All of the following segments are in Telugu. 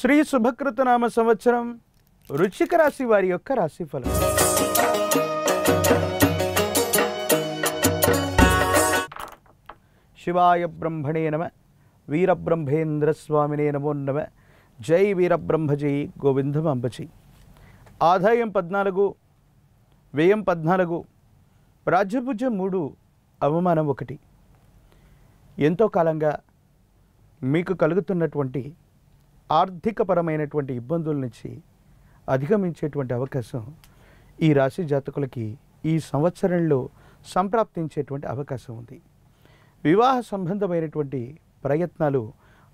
శ్రీ శుభకృతనామ సంవత్సరం వృశ్చిక రాశి వారి యొక్క రాశిఫలం శివాయ బ్రహ్మణే నమ వీరబ్రహ్మేంద్ర స్వామినే నమో నమ జై వీరబ్రహ్మజీ గోవిందం అంబజీ ఆదాయం పద్నాలుగు వ్యయం పద్నాలుగు రాజ్యభుజం మూడు అవమానం ఒకటి. ఎంతో కాలంగా మీకు కలుగుతున్నటువంటి ఆర్థికపరమైనటువంటి ఇబ్బందుల నుంచి అధిగమించేటువంటి అవకాశం ఈ రాశి జాతకులకి ఈ సంవత్సరంలో సంప్రాప్తించేటువంటి అవకాశం ఉంది. వివాహ సంబంధమైనటువంటి ప్రయత్నాలు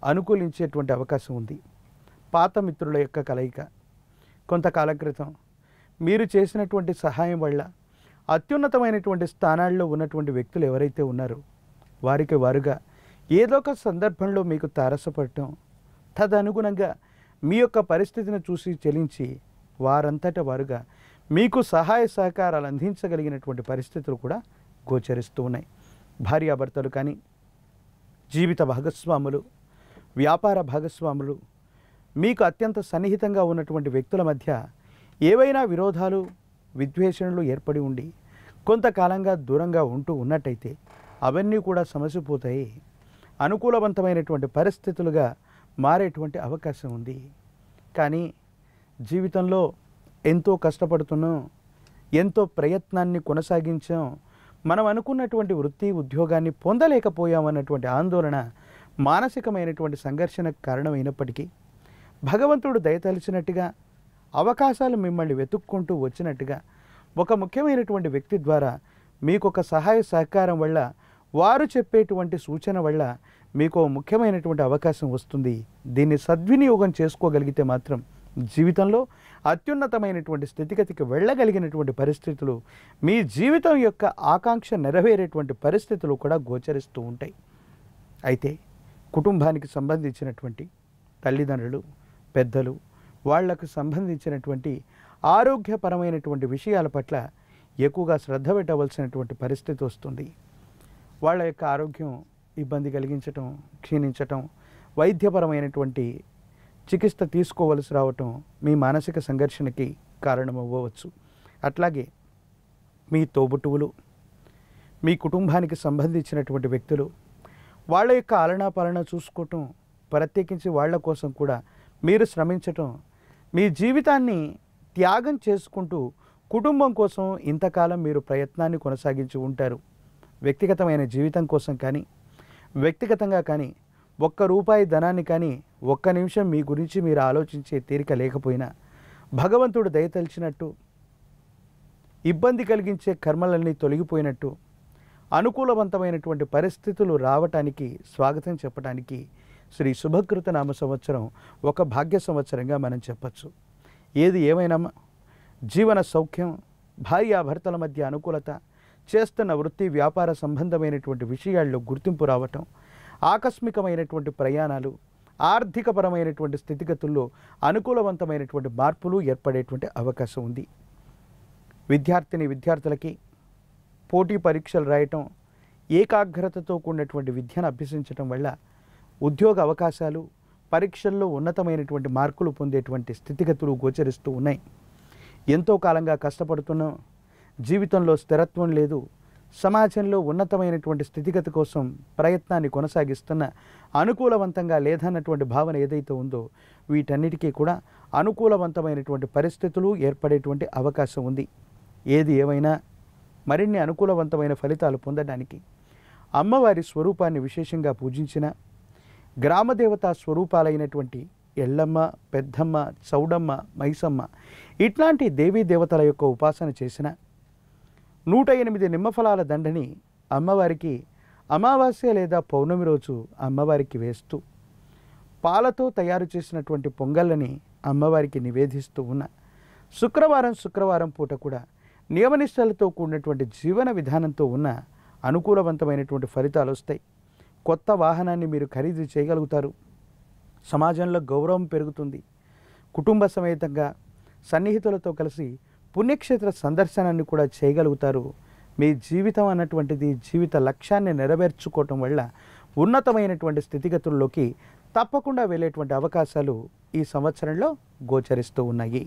అనుకూలించేటువంటి అవకాశం ఉంది. పాత మిత్రుల యొక్క కలయిక కొంతకాలం క్రితం మీరు చేసినటువంటి సహాయం వల్ల అత్యున్నతమైనటువంటి స్థానాల్లో ఉన్నటువంటి వ్యక్తులు ఎవరైతే ఉన్నారో వారికి వారుగా ఏదో ఒక సందర్భంలో మీకు తారసపడటం తదనుగుణంగా మీ యొక్క పరిస్థితిని చూసి చెలించి వారంతట వారుగా మీకు సహాయ సహకారాలు అందించగలిగినటువంటి పరిస్థితులు కూడా గోచరిస్తూ ఉన్నాయి. భార్యాభర్తలు కానీ జీవిత భాగస్వాములు వ్యాపార భాగస్వాములు మీకు అత్యంత సన్నిహితంగా ఉన్నటువంటి వ్యక్తుల మధ్య ఏవైనా విరోధాలు విద్వేషణలు ఏర్పడి ఉండి కొంతకాలంగా దూరంగా ఉంటూ ఉన్నట్టయితే అవన్నీ కూడా సమసిపోతాయి. అనుకూలవంతమైనటువంటి పరిస్థితులుగా మారేటువంటి అవకాశం ఉంది. కానీ జీవితంలో ఎంతో కష్టపడుతున్నాం ఎంతో ప్రయత్నాన్ని కొనసాగించాం మనం అనుకున్నటువంటి వృత్తి ఉద్యోగాన్ని పొందలేకపోయామన్నటువంటి ఆందోళన మానసికమైనటువంటి సంఘర్షణకు కారణమైనప్పటికీ భగవంతుడు దయతలిచినట్టుగా అవకాశాలు మిమ్మల్ని వెతుక్కుంటూ వచ్చినట్టుగా ఒక ముఖ్యమైనటువంటి వ్యక్తి ద్వారా మీకు ఒక సహాయ సహకారం వల్ల వారు చెప్పేటువంటి సూచన వల్ల మీకు ముఖ్యమైనటువంటి అవకాశం వస్తుంది. దీన్ని సద్వినియోగం చేసుకోగలిగితే మాత్రం జీవితంలో అత్యున్నతమైనటువంటి స్థితిగతికి వెళ్ళగలిగినటువంటి పరిస్థితులు మీ జీవితం యొక్క ఆకాంక్ష నెరవేరేటువంటి పరిస్థితులు కూడా గోచరిస్తూ ఉంటాయి. అయితే కుటుంబానికి సంబంధించినటువంటి తల్లిదండ్రులు పెద్దలు వాళ్ళకు సంబంధించినటువంటి ఆరోగ్యపరమైనటువంటి విషయాల పట్ల ఎక్కువగా శ్రద్ధ పెట్టవలసినటువంటి పరిస్థితి వస్తుంది. వాళ్ళ యొక్క ఆరోగ్యం ఇబ్బంది కలిగించటం క్షీణించటం వైద్యపరమైనటువంటి చికిత్స తీసుకోవలసి రావటం మీ మానసిక సంఘర్షణకి కారణమవ్వవచ్చు. అట్లాగే మీ తోబుట్టువులు మీ కుటుంబానికి సంబంధించినటువంటి వ్యక్తులు వాళ్ళ యొక్క ఆలనా పాలన చూసుకోవటం ప్రత్యేకించి వాళ్ళ కోసం కూడా మీరు శ్రమించటం మీ జీవితాన్ని త్యాగం చేసుకుంటూ కుటుంబం కోసం ఇంతకాలం మీరు ప్రయత్నాన్ని కొనసాగించి ఉంటారు. వ్యక్తిగతమైన జీవితం కోసం కానీ వ్యక్తిగతంగా కానీ ఒక్క రూపాయి ధనాన్ని కానీ ఒక్క నిమిషం మీ గురించి మీరు ఆలోచించే తీరిక లేకపోయినా భగవంతుడు దయతలిచినట్టు ఇబ్బంది కలిగించే కర్మలన్నీ తొలగిపోయినట్టు అనుకూలవంతమైనటువంటి పరిస్థితులు రావటానికి స్వాగతం చెప్పడానికి శ్రీ శుభకృత నామ సంవత్సరం ఒక భాగ్య సంవత్సరంగా మనం చెప్పచ్చు. ఏది ఏమైనా జీవన సౌఖ్యం భార్యాభర్తల మధ్య అనుకూలత చేస్తున్న వృత్తి వ్యాపార సంబంధమైనటువంటి విషయాల్లో గుర్తింపు రావటం ఆకస్మికమైనటువంటి ప్రయాణాలు ఆర్థికపరమైనటువంటి స్థితిగతుల్లో అనుకూలవంతమైనటువంటి మార్పులు ఏర్పడేటువంటి అవకాశం ఉంది. విద్యార్థిని విద్యార్థులకి పోటీ పరీక్షలు రాయటం ఏకాగ్రతతో కూడినటువంటి విద్యను అభ్యసించటం వల్ల ఉద్యోగ అవకాశాలు పరీక్షల్లో ఉన్నతమైనటువంటి మార్కులు పొందేటువంటి స్థితిగతులు గోచరిస్తూ ఉన్నాయి. ఎంతో కాలంగా కష్టపడుతున్నాం. జీవితంలో స్థిరత్వం లేదు సమాజంలో ఉన్నతమైనటువంటి స్థితిగతి కోసం ప్రయత్నాన్ని కొనసాగిస్తున్న అనుకూలవంతంగా లేదన్నటువంటి భావన ఏదైతే ఉందో వీటన్నిటికీ కూడా అనుకూలవంతమైనటువంటి పరిస్థితులు ఏర్పడేటువంటి అవకాశం ఉంది. ఏది ఏమైనా మరిన్ని అనుకూలవంతమైన ఫలితాలు పొందడానికి అమ్మవారి స్వరూపాన్ని విశేషంగా పూజించిన గ్రామదేవతా స్వరూపాలైనటువంటి ఎల్లమ్మ పెద్దమ్మ చౌడమ్మ మైసమ్మ ఇట్లాంటి దేవీ దేవతల యొక్క ఉపాసన చేసిన నూట ఎనిమిది నిమ్మఫలాల దండని అమ్మవారికి అమావాస్య లేదా పౌర్ణమి రోజు అమ్మవారికి వేస్తూ పాలతో తయారు చేసినటువంటి పొంగళ్ళని అమ్మవారికి నివేదిస్తూ ఉన్న శుక్రవారం శుక్రవారం పూట కూడా నియమనిష్టలతో కూడినటువంటి జీవన విధానంతో ఉన్న అనుకూలవంతమైనటువంటి ఫలితాలు వస్తాయి. కొత్త వాహనాన్ని మీరు ఖరీదు చేయగలుగుతారు. సమాజంలో గౌరవం పెరుగుతుంది. కుటుంబ సమేతంగా సన్నిహితులతో కలిసి పుణ్యక్షేత్ర సందర్శనాన్ని కూడా చేయగలుగుతారు. మీ జీవితం అన్నటువంటిది జీవిత లక్ష్యాన్ని నెరవేర్చుకోవటం వల్ల ఉన్నతమైనటువంటి స్థితిగతుల్లోకి తప్పకుండా వెళ్ళేటువంటి అవకాశాలు ఈ సంవత్సరంలో గోచరిస్తూ ఉన్నాయి.